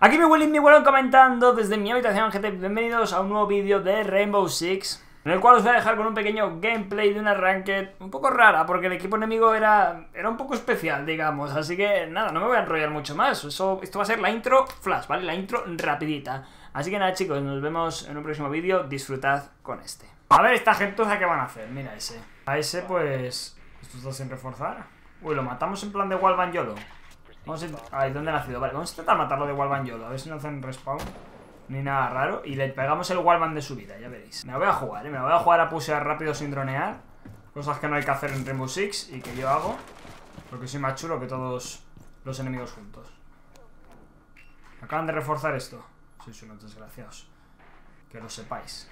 Aquí mi Willy mi Willy comentando desde mi habitación, gente, bienvenidos a un nuevo vídeo de Rainbow Six En el cual os voy a dejar con un pequeño gameplay de una ranked un poco rara Porque el equipo enemigo era, era un poco especial, digamos. Así que nada, no me voy a enrollar mucho más. Eso, Esto va a ser la intro flash, ¿vale? La intro rapidita. Así que nada chicos, nos vemos en un próximo vídeo. Disfrutad con este. A ver esta gentuza que van a hacer, mira ese. A ese pues... Estos dos sin reforzar. Uy, lo matamos en plan de Walvan Yolo Vamos a ir... Ay, ¿dónde ha nacido? Vale, vamos a intentar matarlo de Walvan Yolo. A ver si no hacen respawn. Ni nada raro. Y le pegamos el Walvan de su vida, ya veréis. Me la voy a jugar, ¿eh? Me la voy a jugar a pusear rápido sin dronear. Cosas que no hay que hacer en Rainbow Six y que yo hago. Porque soy más chulo que todos los enemigos juntos. Acaban de reforzar esto. Sois unos desgraciados. Que lo sepáis.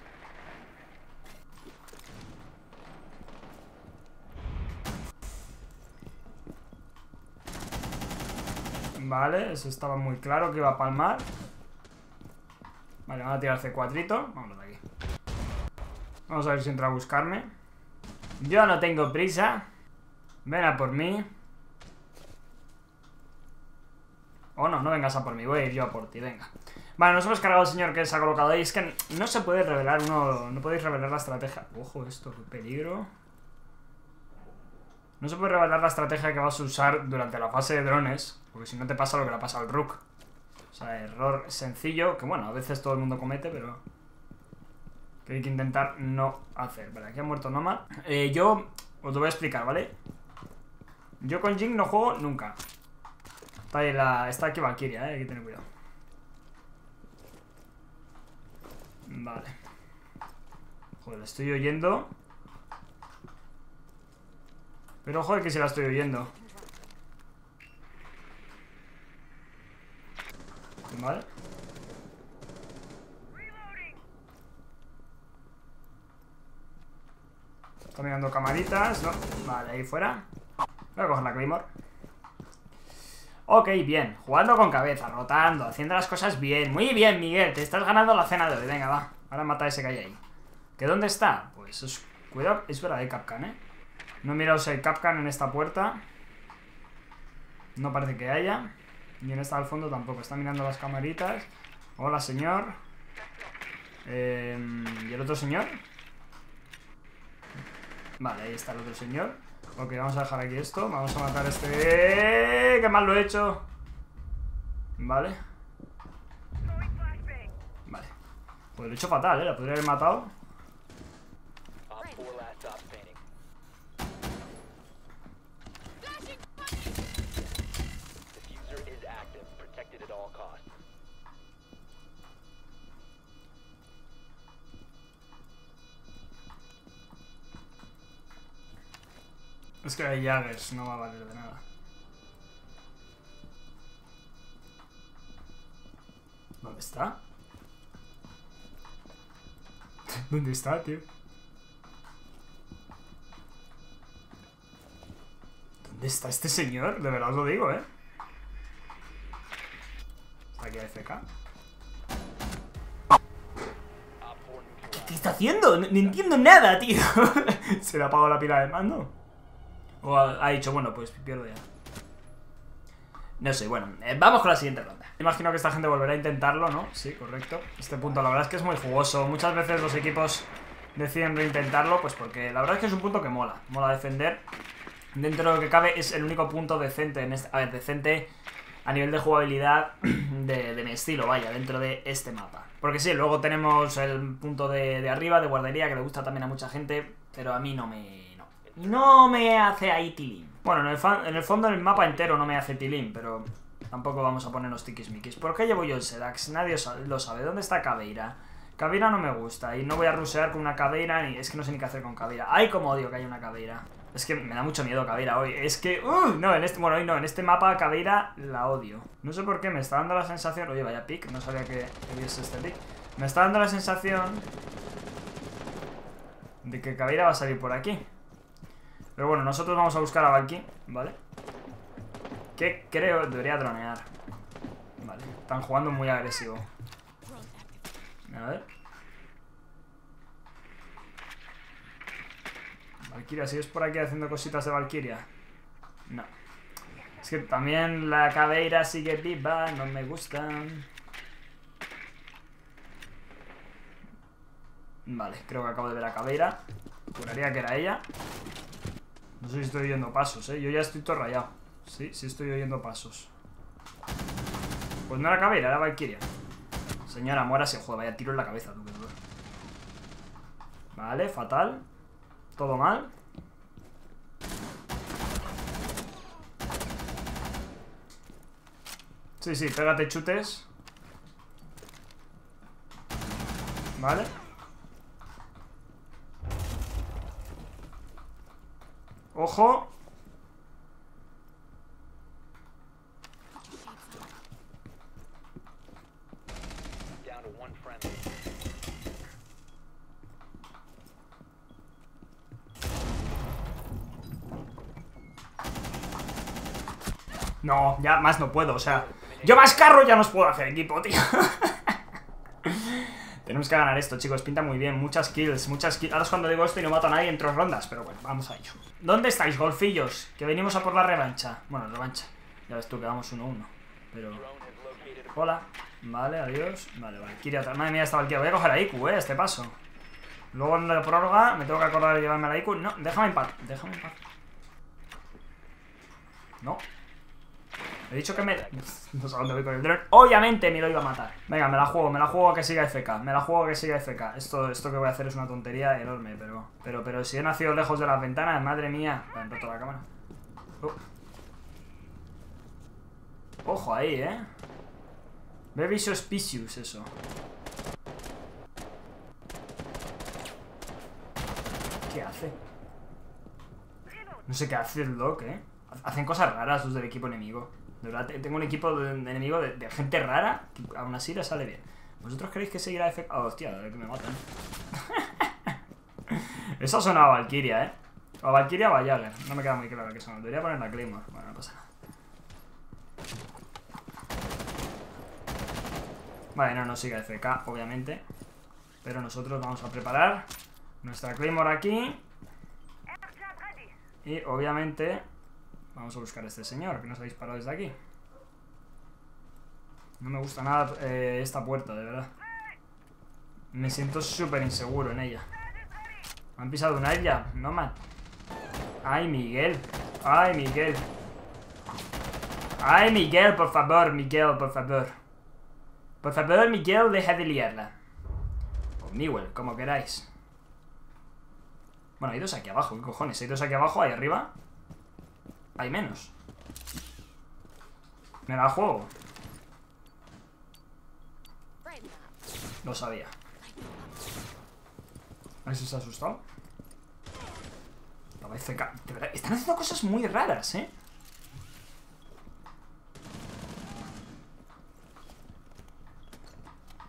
Vale, eso estaba muy claro que iba a palmar. Vale, vamos a tirar C4. Vámonos de aquí. Vamos a ver si entra a buscarme. Yo no tengo prisa. Ven a por mí. O no, no vengas a por mí, voy a ir yo a por ti, venga. Vale, nos hemos cargado al señor que se ha colocado ahí. Es que no se puede revelar uno. No podéis revelar la estrategia. Ojo, esto, qué peligro. No se puede revelar la estrategia que vas a usar durante la fase de drones, porque si no te pasa lo que le pasa al Rook. O sea, error sencillo, que bueno, a veces todo el mundo comete, pero que hay que intentar no hacer. Vale, aquí ha muerto Noma. Eh, yo os lo voy a explicar, ¿vale? Yo con Jing no juego nunca. Está, ahí la, está aquí Valkyria, ¿eh? hay que tener cuidado. Vale. Joder, estoy oyendo pero joder que se la estoy oyendo. Vale. Está mirando camaritas. No. Vale, ahí fuera. Voy a coger la Claymore. Ok, bien. Jugando con cabeza, rotando, haciendo las cosas bien. Muy bien, Miguel. Te estás ganando la cena de hoy. Venga, va. Ahora mata a ese que hay ahí. ¿Que dónde está? Pues es... Cuidado. Es verdad, hay Capcan, ¿eh? No he mirado si hay Capcan en esta puerta. No parece que haya. Y en esta al fondo tampoco. Está mirando las camaritas. Hola, señor. Em, ¿Y el otro señor? Vale, ahí está el otro señor. Ok, vamos a dejar aquí esto. Vamos a matar a este... ¡Qué mal lo he hecho! Vale. Vale. Pues lo he hecho fatal, ¿eh? La podría haber matado. Es que hay llaves, no va a valer de nada. ¿Dónde está? ¿Dónde está, tío? ¿Dónde está este señor? De verdad os lo digo, ¿eh? AFK. ¿Qué, está haciendo? No, no entiendo nada, tío. ¿Se le ha apagado la pila de mando? O ha, dicho, bueno, pues pierdo ya. No sé, bueno, eh, vamos con la siguiente ronda. Imagino que esta gente volverá a intentarlo, ¿no? Sí, correcto. Este punto, la verdad es que es muy jugoso. Muchas veces los equipos deciden reintentarlo, pues porque la verdad es que es un punto que mola. Mola defender. Dentro de lo que cabe, es el único punto decente en este. A ver, decente a nivel de jugabilidad de, mi estilo, vaya, dentro de este mapa. Porque sí, luego tenemos el punto de, arriba, de guardería, que le gusta también a mucha gente, pero a mí no me no me hace ahí tilín. Bueno, en el, en el fondo el mapa entero no me hace tilín, pero tampoco vamos a ponernos tiquismiquis. ¿Por qué llevo yo el Sedax? Nadie lo sabe. ¿Dónde está Caveira? Caveira no me gusta y no voy a rusear con una Caveira ni... Es que no sé ni qué hacer con Caveira. ¡Ay, cómo odio que haya una Caveira! Es que me da mucho miedo Caveira hoy. Es que... Uh, no, en este... Bueno, hoy no. En este mapa Caveira la odio. No sé por qué. Me está dando la sensación... Oye, vaya pick. No sabía que hubiese este pick. Me está dando la sensación... De que Caveira va a salir por aquí. Pero bueno, nosotros vamos a buscar a Valky, ¿vale? Que creo debería dronear. Vale, están jugando muy agresivo. A ver. Valkyria, ¿sigues por aquí haciendo cositas de Valkyria? No. Es que también la caveira sigue viva, no me gusta. Vale, creo que acabo de ver a caveira. Juraría que era ella. No sé si estoy oyendo pasos, ¿eh? Yo ya estoy todo rayado. Sí, sí estoy oyendo pasos. Pues no era caveira, era Valkyria. Señora, muérase. Joder, vaya tiro en la cabeza, tú, Vale, fatal. Todo mal. Sí, sí, pégate chutes. Vale. Ojo. No, ya más no puedo, o sea Yo más carro ya no os puedo hacer equipo, tío. Tenemos que ganar esto, chicos, pinta muy bien Muchas kills, muchas kills. Ahora es cuando digo esto y no mato a nadie en tres rondas Pero bueno, vamos a ello. ¿Dónde estáis, golfillos? Que venimos a por la revancha. Bueno, revancha. Ya ves tú que vamos 1-1 Pero... Hola. Vale, adiós. Vale, vale. Kiria Madre mía, esta Valkyria Voy a coger a Iku, eh, este paso. Luego en la prórroga me tengo que acordar de llevarme a la Iku. No, déjame en Déjame en paz. No He dicho que me... No sé dónde voy con el dron. Obviamente me lo iba a matar. Venga, me la juego, me la juego a que siga FK. Me la juego a que siga FK. Esto, esto que voy a hacer es una tontería enorme, pero... Pero, pero si he nacido lejos de las ventanas, madre mía. Me han roto la cámara. Oh. Ojo ahí, ¿eh? Very suspicious eso. ¿Qué hace? No sé qué hace el Doc, ¿eh? Hacen cosas raras los del equipo enemigo. De tengo un equipo de, enemigo de, gente rara que aún así le sale bien. ¿Vosotros creéis que seguirá efecto? Oh, hostia, que me matan. Eso suena a Valkyria, ¿eh? O Valkyria o a Jagger. No me queda muy claro que son. Debería poner la Claymore. Bueno, no pasa nada. Vale, no, no sigue FK, obviamente. Pero nosotros vamos a preparar nuestra Claymore aquí. Y obviamente Vamos a buscar a este señor que nos ha disparado desde aquí. No me gusta nada eh, esta puerta, de verdad. Me siento súper inseguro en ella. ¿Me han pisado una ella? No, man. Ay, Miguel. Ay, Miguel. Ay, Miguel, por favor, Miguel, por favor. Por favor, Miguel, deja de liarla. O Miguel, como queráis. Bueno, hay dos aquí abajo, ¿qué cojones? Hay dos aquí abajo, ahí arriba. Hay menos. Me la juego. Lo sabía. A ver si se ha asustado. De están haciendo cosas muy raras, ¿eh?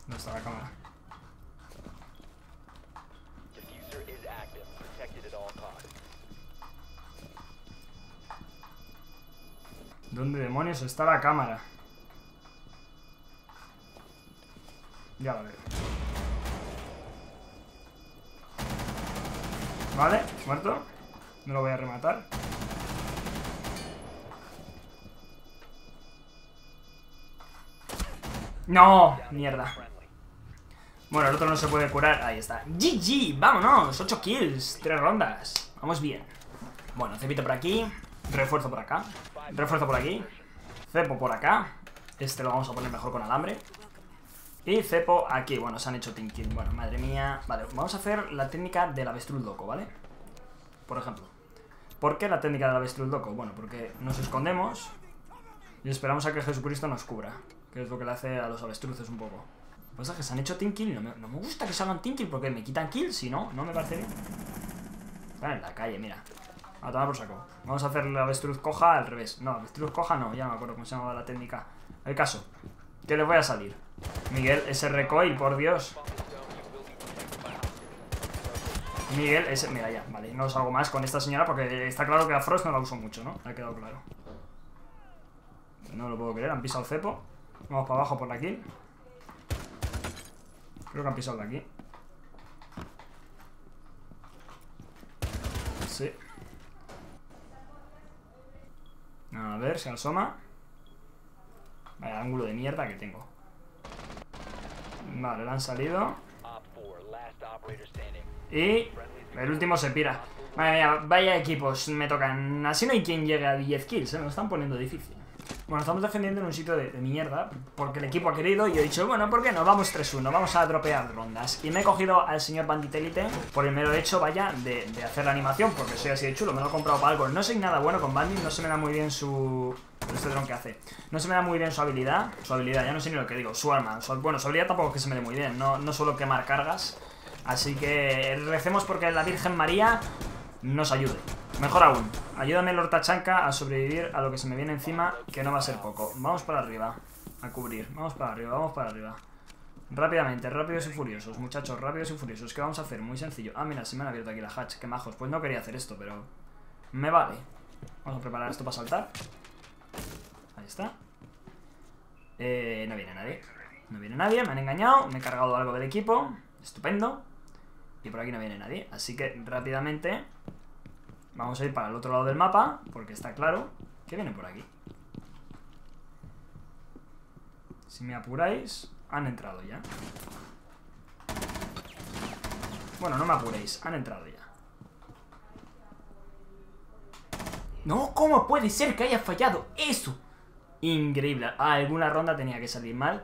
¿Dónde está la cámara? ¿Dónde demonios está la cámara? Ya la veo. Vale, muerto. No lo voy a rematar. ¡No! Mierda. Bueno, el otro no se puede curar. Ahí está. GG, vámonos. 8 kills, 3 rondas. Vamos bien. Bueno, cepito por aquí. Refuerzo por acá. Refuerzo por aquí. Cepo por acá. Este lo vamos a poner mejor con alambre. Y cepo aquí. Bueno, se han hecho tinking. Bueno, madre mía. Vale, vamos a hacer la técnica del avestruz loco, ¿vale? Por ejemplo. ¿Por qué la técnica del avestruz loco? Bueno, porque nos escondemos y esperamos a que Jesucristo nos cubra. Que es lo que le hace a los avestruces un poco. Lo que que se han hecho tinking. No me, no me gusta que se hagan tinking porque me quitan kills, si no, no me parece bien. Están en la calle, mira. A tomar por saco. Vamos a hacer la avestruz coja al revés. No, avestruz coja no, ya me acuerdo cómo se llamaba la técnica. El caso, ¿qué le voy a salir? Miguel, ese recoil, por Dios. Miguel, ese... Mira, ya, vale, no salgo más con esta señora porque está claro que a Frost no la uso mucho, ¿no? Ha quedado claro. No lo puedo creer, han pisado el cepo. Vamos para abajo por la kill. Creo que han pisado de aquí. Sí. A ver, se asoma. Vaya ángulo de mierda que tengo. Vale, le han salido. Y el último se pira. Mía, vaya equipos me tocan. Así no hay quien llegue a 10 kills, se me lo están poniendo difícil. Bueno, estamos defendiendo en un sitio de, mierda, porque el equipo ha querido y he dicho, bueno, ¿por qué no? Vamos 3-1, vamos a dropear rondas. Y me he cogido al señor Bandit Elite por el mero hecho, vaya, de, hacer la animación, porque soy así de chulo, me lo he comprado para algo. No soy nada bueno con Bandit, no se me da muy bien su... Este dron que hace. No se me da muy bien su habilidad, su habilidad, ya no sé ni lo que digo, su arma. bueno, su habilidad tampoco es que se me dé muy bien, no, no suelo quemar cargas. Así que recemos porque la Virgen María nos ayude. Mejor aún, ayúdame Lord Tachanka a sobrevivir a lo que se me viene encima, que no va a ser poco. Vamos para arriba, a cubrir. Vamos para arriba, vamos para arriba. Rápidamente, rápidos y furiosos, muchachos, rápidos y furiosos. ¿Qué vamos a hacer? Muy sencillo. Ah, mira, se me han abierto aquí la hatch, qué majos. Pues no quería hacer esto, pero me vale. Vamos a preparar esto para saltar. Ahí está. Eh, no viene nadie. No viene nadie, me han engañado, me he cargado algo del equipo. Estupendo. Y por aquí no viene nadie. Así que rápidamente Vamos a ir para el otro lado del mapa, porque está claro que viene por aquí. Si me apuráis, han entrado ya. Bueno, no me apuréis, han entrado ya. No, ¿cómo puede ser que haya fallado eso? Increíble. Ah, alguna ronda tenía que salir mal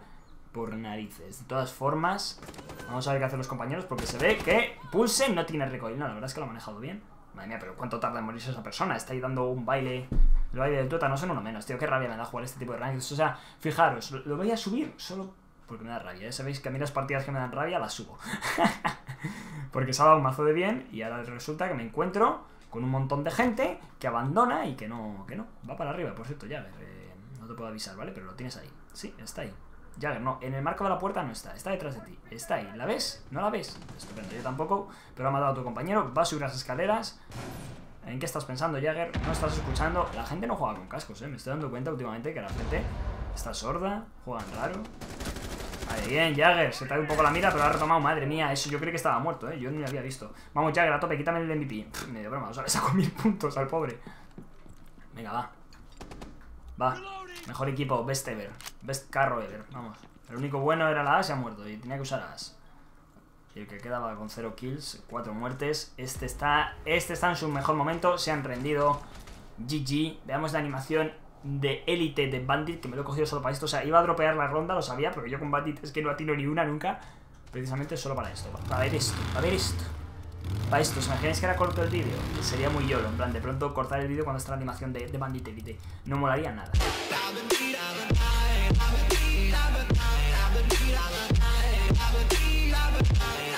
por narices. De todas formas, vamos a ver qué hacen los compañeros porque se ve que Pulse no tiene recoil. No, la verdad es que lo ha manejado bien. Madre mía, pero ¿cuánto tarda en morirse esa persona? Está ahí dando un baile. El baile del tueta, no son uno menos, tío. Qué rabia me da jugar este tipo de rankings. O sea, fijaros, lo, voy a subir solo porque me da rabia. ¿eh? Sabéis que a mí las partidas que me dan rabia las subo. porque se ha dado un mazo de bien y ahora resulta que me encuentro con un montón de gente que abandona y que no, que no. Va para arriba, por cierto, ya. Eh, no te puedo avisar, ¿vale? Pero lo tienes ahí. Sí, está ahí. Jagger, no, en el marco de la puerta no está, está detrás de ti, está ahí, ¿la ves? ¿No la ves? Estupendo, yo tampoco, pero ha matado a tu compañero, va a subir las escaleras. ¿En qué estás pensando, Jagger? ¿No estás escuchando? La gente no juega con cascos, ¿eh? Me estoy dando cuenta últimamente que la gente está sorda, juegan raro. Vale, bien, Jagger, se trae un poco la mira, pero ha retomado, madre mía, eso yo creo que estaba muerto, ¿eh? Yo ni lo había visto. Vamos, Jagger, a tope, quítame el MVP. Me medio broma, o sea, le saco mil puntos al pobre. Venga, va. Va. Mejor equipo, best ever. Best carro ever, vamos. El único bueno era la A, se ha muerto y tenía que usar As. Y el que quedaba con 0 kills, 4 muertes. Este está, este está en su mejor momento, se han rendido. GG. Veamos la animación de élite de Bandit, que me lo he cogido solo para esto. O sea, iba a dropear la ronda, lo sabía, pero yo con Bandit es que no atino ni una nunca. Precisamente solo para esto, para ver esto, para ver esto. Para esto, ¿os imagináis que era corto el vídeo? Sería muy yolo, en plan, de pronto cortar el vídeo cuando está la animación de, de Bandit Elite. No molaría nada. I've been beat, I've been I've been beat, I've been I've been beat, I've been I've been beat, I've been